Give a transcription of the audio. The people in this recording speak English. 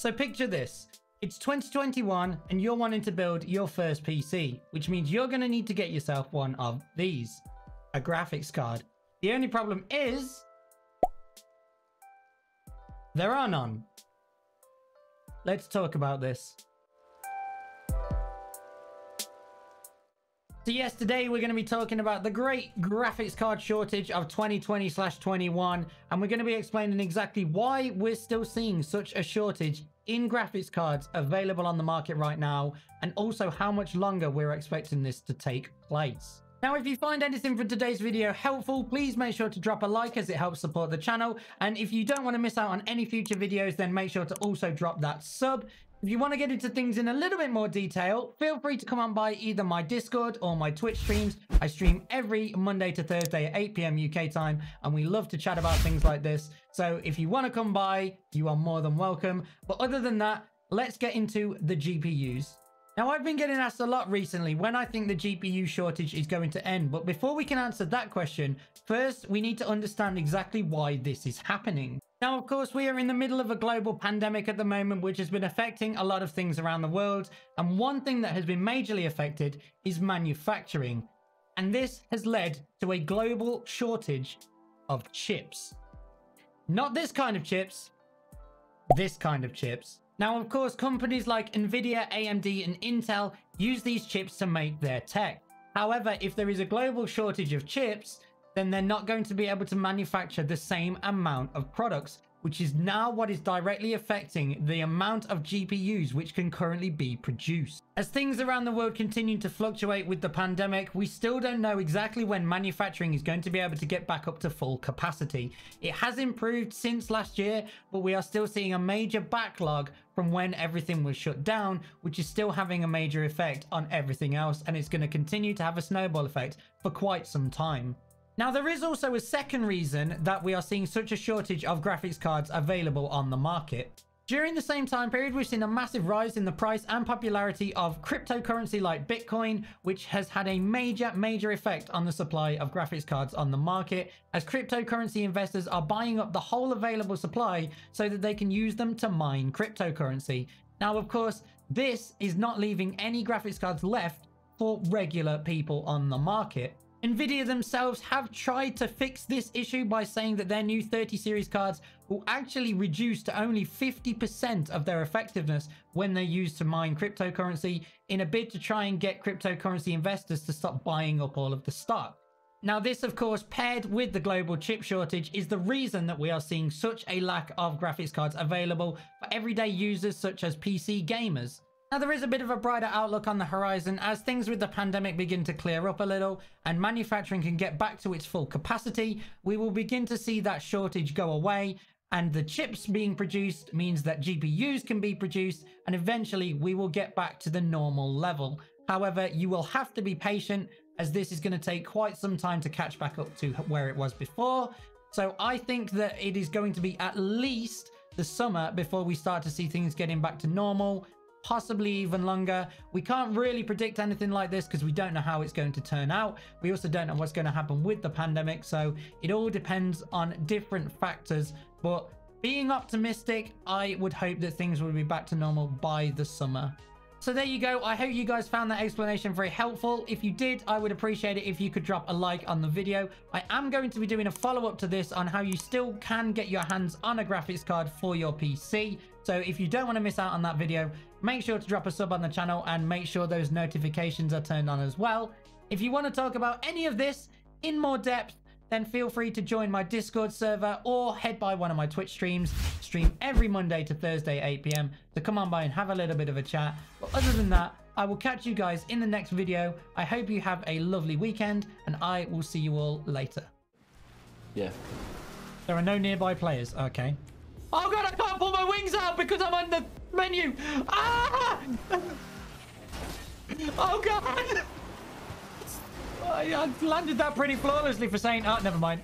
So picture this. It's 2021 and you're wanting to build your first PC, which means you're going to need to get yourself one of these, a graphics card. The only problem is there are none. Let's talk about this. So yes, today we're going to be talking about the great graphics card shortage of 2020-21 and we're going to be explaining exactly why we're still seeing such a shortage in graphics cards available on the market right now and also how much longer we're expecting this to take place. Now, if you find anything from today's video helpful, please make sure to drop a like as it helps support the channel. And if you don't want to miss out on any future videos, then make sure to also drop that sub. If you want to get into things in a little bit more detail, feel free to come on by either my Discord or my Twitch streams. I stream every Monday to Thursday at 8 p.m. UK time, and we love to chat about things like this. So if you want to come by, you are more than welcome. But other than that, let's get into the GPUs. Now, I've been getting asked a lot recently when I think the GPU shortage is going to end. But before we can answer that question, first we need to understand exactly why this is happening. Now, of course, we are in the middle of a global pandemic at the moment, which has been affecting a lot of things around the world. And one thing that has been majorly affected is manufacturing. And this has led to a global shortage of chips. Not this kind of chips, this kind of chips. Now, of course, companies like Nvidia, AMD, and Intel use these chips to make their tech. However, if there is a global shortage of chips, then they're not going to be able to manufacture the same amount of products which is now what is directly affecting the amount of GPUs which can currently be produced. As things around the world continue to fluctuate with the pandemic, we still don't know exactly when manufacturing is going to be able to get back up to full capacity. It has improved since last year, but we are still seeing a major backlog from when everything was shut down, which is still having a major effect on everything else, and it's going to continue to have a snowball effect for quite some time. Now, there is also a second reason that we are seeing such a shortage of graphics cards available on the market. During the same time period, we've seen a massive rise in the price and popularity of cryptocurrency like Bitcoin, which has had a major, major effect on the supply of graphics cards on the market, as cryptocurrency investors are buying up the whole available supply so that they can use them to mine cryptocurrency. Now, of course, this is not leaving any graphics cards left for regular people on the market. Nvidia themselves have tried to fix this issue by saying that their new 30 series cards will actually reduce to only 50% of their effectiveness when they're used to mine cryptocurrency in a bid to try and get cryptocurrency investors to stop buying up all of the stock. Now this of course paired with the global chip shortage is the reason that we are seeing such a lack of graphics cards available for everyday users such as PC gamers. Now, there is a bit of a brighter outlook on the horizon as things with the pandemic begin to clear up a little and manufacturing can get back to its full capacity. We will begin to see that shortage go away and the chips being produced means that GPUs can be produced and eventually we will get back to the normal level. However, you will have to be patient as this is going to take quite some time to catch back up to where it was before. So I think that it is going to be at least the summer before we start to see things getting back to normal possibly even longer. We can't really predict anything like this because we don't know how it's going to turn out. We also don't know what's going to happen with the pandemic. So it all depends on different factors. But being optimistic, I would hope that things will be back to normal by the summer. So there you go. I hope you guys found that explanation very helpful. If you did, I would appreciate it if you could drop a like on the video. I am going to be doing a follow-up to this on how you still can get your hands on a graphics card for your PC. So if you don't want to miss out on that video, make sure to drop a sub on the channel and make sure those notifications are turned on as well. If you want to talk about any of this in more depth, then feel free to join my Discord server or head by one of my Twitch streams. Stream every Monday to Thursday, 8 p.m. So come on by and have a little bit of a chat. But other than that, I will catch you guys in the next video. I hope you have a lovely weekend and I will see you all later. Yeah. There are no nearby players. Okay. Oh god, I can't pull my wings out because I'm on the menu. Ah! Oh god! I, landed that pretty flawlessly for saying, oh, never mind.